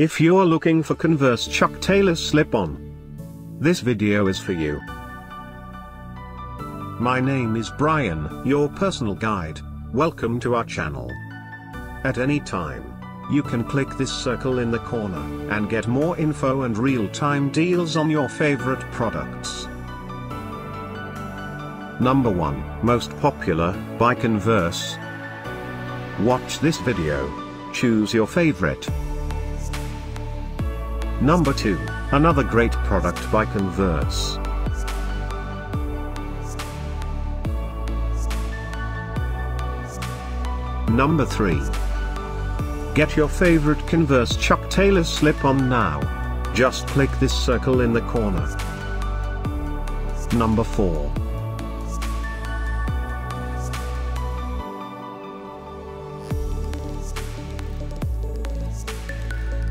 If you're looking for Converse Chuck Taylor slip-on, this video is for you. My name is Brian, your personal guide. Welcome to our channel. At any time, you can click this circle in the corner and get more info and real-time deals on your favorite products. Number 1, Most Popular, by Converse. Watch this video. Choose your favorite. Number 2, another great product by Converse. Number 3. Get your favorite Converse Chuck Taylor slip-on now. Just click this circle in the corner. Number 4.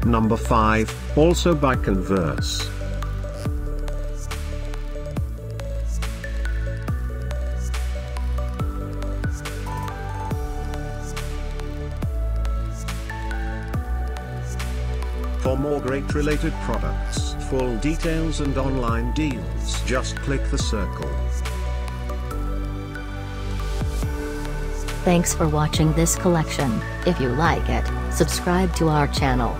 Number 5, also by Converse. For more great related products, full details and online deals just click the circle. Thanks for watching this collection. If you like it, subscribe to our channel.